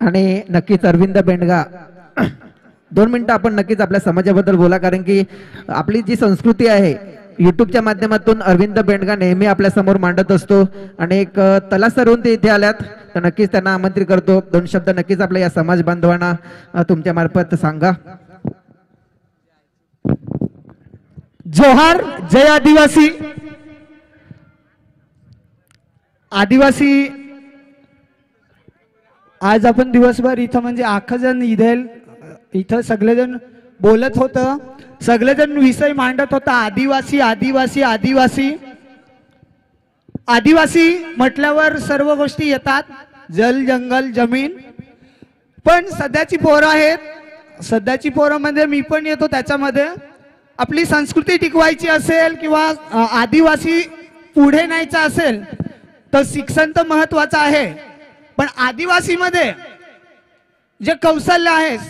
आणि नक्कीच अरविंद बेंडगा दोन मिनिटं आपण नक्कीच आपल्या समाजाबद्दल बोला कारण की आपली जी संस्कृती आहे युट्यूबच्या माध्यमातून अरविंद बेंडगा नेहमी आपल्यासमोर मांडत असतो. आणि एक तलासर होऊन सरून ते इथे आल्यात तर नक्कीच त्यांना आमंत्रित करतो. दोन शब्द नक्कीच आपल्या या समाज बांधवांना तुमच्या मार्फत सांगा. जोहार जय आदिवासी. आदिवासी आज आपण दिवसभर इथं म्हणजे अख्खं जण इथं सगळेजण बोलत होतं. सगळेजण विषय मांडत होता. आदिवासी आदिवासी आदिवासी. आदिवासी म्हटल्यावर सर्व गोष्टी येतात. जल जंगल जमीन. पण सध्याची पोरं आहेत. सध्याची पोरं म्हणजे मी पण येतो त्याच्यामध्ये. आपली संस्कृती टिकवायची असेल किंवा आदिवासी पुढे न्यायचा असेल तर शिक्षण तर महत्वाचं आहे. पण आदिवासीमध्ये जे कौशल्य आहेस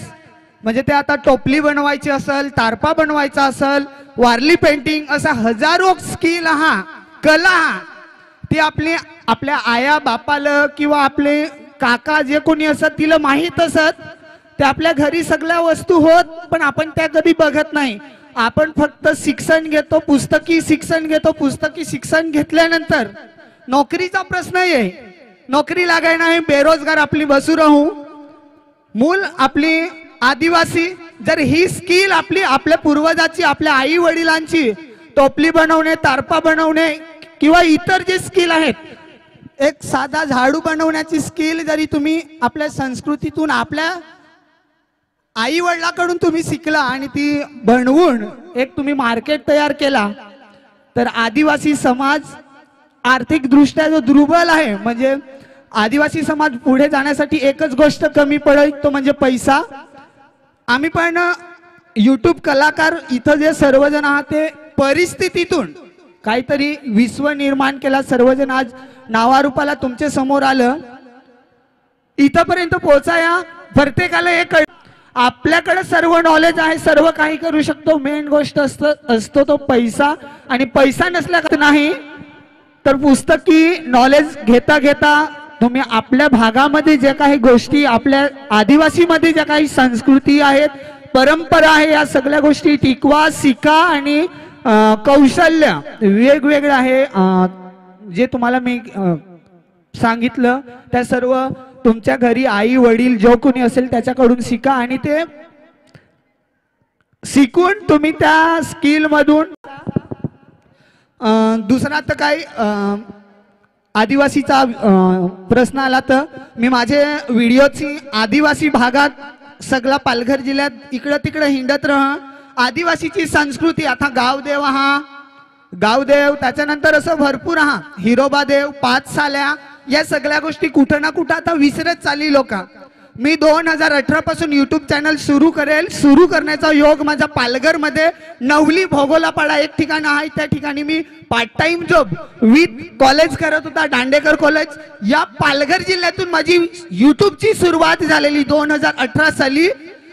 म्हणजे ते आता टोपली बनवायची असेल तारपा बनवायचा असेल वारली पेंटिंग असा हजारो स्किल हा कला हा ती आपली आपल्या आया बापाला किंवा आपले काका जे कोणी असत तिला माहीत असत ते आपल्या घरी सगळ्या वस्तू होत पण आपण त्या कधी बघत नाही. आपण फक्त शिक्षण घेतो पुस्तकी शिक्षण घेतो पुस्तकी शिक्षण घेतल्यानंतर नोकरीचा प्रश्न आहे नोकरी लागाय नाही बेरोजगार आपली बसू राहू. मूल आपली आदिवासी जर ही स्किल आपली आपल्या पूर्वजाची आपल्या आई वडिलांची टोपली बनवणे तारपा बनवणे किंवा इतर जे स्किल आहेत एक साधा झाडू बनवण्याची स्किल जरी तुम्ही आपल्या संस्कृतीतून आपल्या आई वडिलाकडून तुम्ही शिकला आणि ती बनवून एक तुम्ही मार्केट तयार केला तर आदिवासी समाज आर्थिकदृष्ट्या जो दुर्बल आहे म्हणजे आदिवासी समाज पुढे जाण्यासाठी एकच गोष्ट कमी पडेल तो म्हणजे पैसा. आम्ही पण युट्यूब कलाकार इथं जे सर्वजण आहात ते परिस्थितीतून काहीतरी विश्व निर्माण केला. सर्वजण आज नावारूपाला तुमच्यासमोर आलं. इथंपर्यंत पोहोचाया. प्रत्येकाला एक आपल्याकडे सर्व नॉलेज आहे सर्व काही करू शकतो. मेन गोष्ट असत असतो तो पैसा. आणि पैसा नसल्या नाही तर पुस्तकी नॉलेज घेता घेता तुम्ही आपल्या भागामध्ये ज्या काही गोष्टी आपल्या आदिवासीमध्ये ज्या काही संस्कृती आहेत परंपरा आहे या सगळ्या गोष्टी टिकवा शिका आणि कौशल्य वेगवेगळं आहे. जे तुम्हाला मी सांगितलं त्या सर्व तुमच्या घरी आई वडील जो कोणी असेल त्याच्याकडून शिका आणि ते शिकून तुम्ही त्या स्किल मधून दुसरा तर काही आदिवासीचा प्रश्न आला तर मी माझे व्हिडिओची आदिवासी भागात सगळा पालघर जिल्ह्यात इकडं तिकडं हिंडत राह. आदिवासीची संस्कृती आता गावदेव हा. गावदेव त्याच्यानंतर असं भरपूर हा. हिरोबा देव पाच साल्या या सगळ्या गोष्टी कुठं ना कुठं आता विसरत चालली लोक. मी दोन हजार अठरा पासून युट्यूब चॅनल सुरू करेल. सुरू करण्याचा योग माझा पालघरमध्ये नवली भोगोलापाडा एक ठिकाण आहे. त्या ठिकाणी मी part time job with college करत होता दांडेकर कॉलेज या पालघर जिल्ह्यातून माझी युट्यूबची सुरुवात झालेली दोन हजार अठरा साली.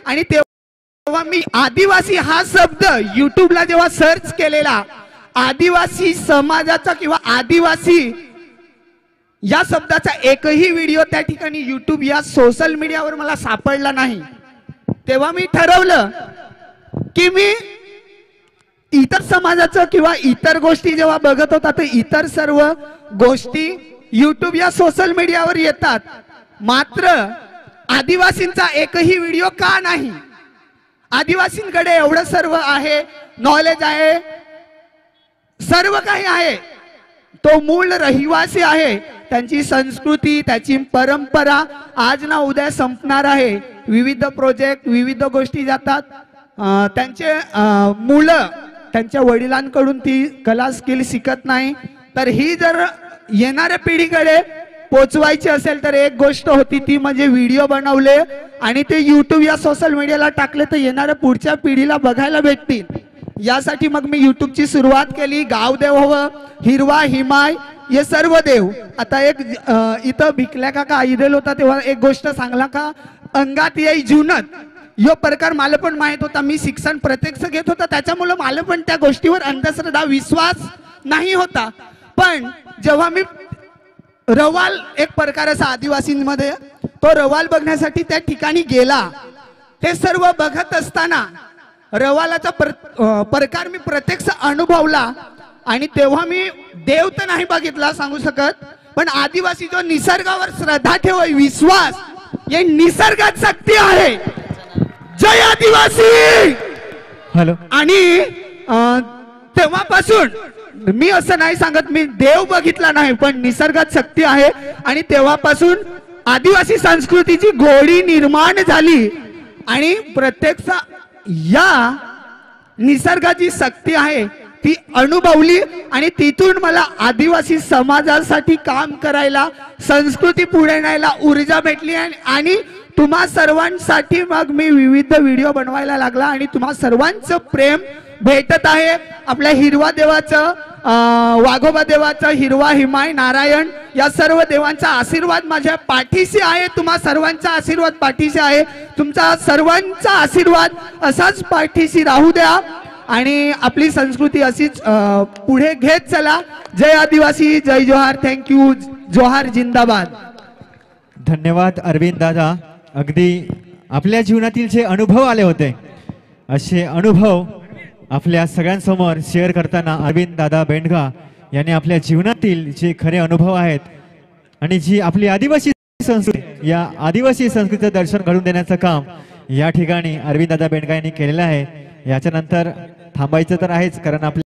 आणि तेव्हा मी आदिवासी हा शब्द युट्यूबला जेव्हा सर्च केलेला आदिवासी समाजाचा किंवा आदिवासी या शब्दाचा एकही व्हिडिओ त्या ठिकाणी युट्यूब या सोशल मीडियावर मला सापडला नाही. तेव्हा मी ठरवलं की मी इतर समाजाचं किंवा इतर गोष्टी जेव्हा बघत होता तर इतर सर्व गोष्टी युट्यूब या सोशल मीडियावर येतात. मात्र आदिवासींचा एकही व्हिडिओ का नाही? आदिवासींकडे एवढं सर्व आहे नॉलेज आहे सर्व काही आहे. तो मूळ रहिवासी आहे. त्यांची संस्कृती त्याची परंपरा आज ना उद्या संपणार आहे. विविध प्रोजेक्ट विविध गोष्टी जातात. त्यांचे मुलं त्यांच्या वडिलांकडून ती कला स्किल शिकत नाही. तर ही जर येणाऱ्या पिढीकडे पोचवायची असेल तर एक गोष्ट होती ती म्हणजे व्हिडिओ बनवले आणि ते युट्यूब या सोशल मीडियाला टाकले तर येणाऱ्या पुढच्या पिढीला बघायला भेटतील. यासाठी मग मी युट्यूबची सुरुवात केली. गावदेव हवं हिरवा हिमाय हे सर्व देव. आता एक इथं भिकल्या का आईदेल होता तेव्हा एक गोष्ट सांगला का? अंगात येई जुनत यो प्रकार मला पण माहीत होता. मी शिक्षण प्रत्यक्ष घेत होता. त्याच्यामुळं मला पण त्या गोष्टीवर अंधश्रद्धा विश्वास नाही होता. पण जेव्हा मी रवाल एक प्रकार असा आदिवासींमध्ये तो रवाल बघण्यासाठी त्या ठिकाणी गेला. ते सर्व बघत असताना रवालाचा पर प्रकार मी प्रत्यक्ष अनुभवला आणि तेव्हा मी देव तर नाही बघितला सांगू शकत पण आदिवासी जो निसर्गावर श्रद्धा ठेव विश्वास हे निसर्गात शक्ती आहे. जय आदिवासी! हॅलो. आणि तेव्हापासून मी असं नाही सांगत मी देव बघितला नाही पण निसर्गात शक्ती आहे. आणि तेव्हापासून आदिवासी संस्कृतीची गोडी निर्माण झाली. आणि प्रत्यक्ष या निसर्गाची शक्ती आहे ती अनुभवली आणि तिथून मला आदिवासी समाजासाठी काम करायला संस्कृती पुढे न्यायला ऊर्जा भेटली आणि आणि तुम्हा सर्वांसाठी मग मी विविध व्हिडिओ बनवायला लागला आणि तुम्हा सर्वांचं प्रेम भेटत आहे. आपल्या हिरवा देवाचं वाघोबा देवाचं हिरवा हिमाय नारायण या सर्व देवांचा आशीर्वाद माझ्या पाठीशी आहे. तुम्हा सर्वांचा आशीर्वाद पाठीशी आहे. तुमचा सर्वांचा आशीर्वाद असाच पाठीशी राहू द्या. आणि आपली संस्कृती अशीच पुढे घेत चला. जय आदिवासी जय जोहार. थँक्यू जोहार जिंदाबाद. धन्यवाद अरविंद दादा. अगदी आपल्या जीवनातील जे अनुभव आले होते असे अनुभव आपल्या सगळ्यांसमोर शेअर करताना अरविंद दादा बेंडगा यांनी आपल्या जीवनातील जे खरे अनुभव आहेत आणि जी आपली आदिवासी संस्कृती या आदिवासी संस्कृतीचं दर्शन घडून देण्याचं काम या ठिकाणी अरविंद दादा बेंडगा यांनी केलेलं आहे. याच्यानंतर थांबायचं तर आहेच कारण आपल्या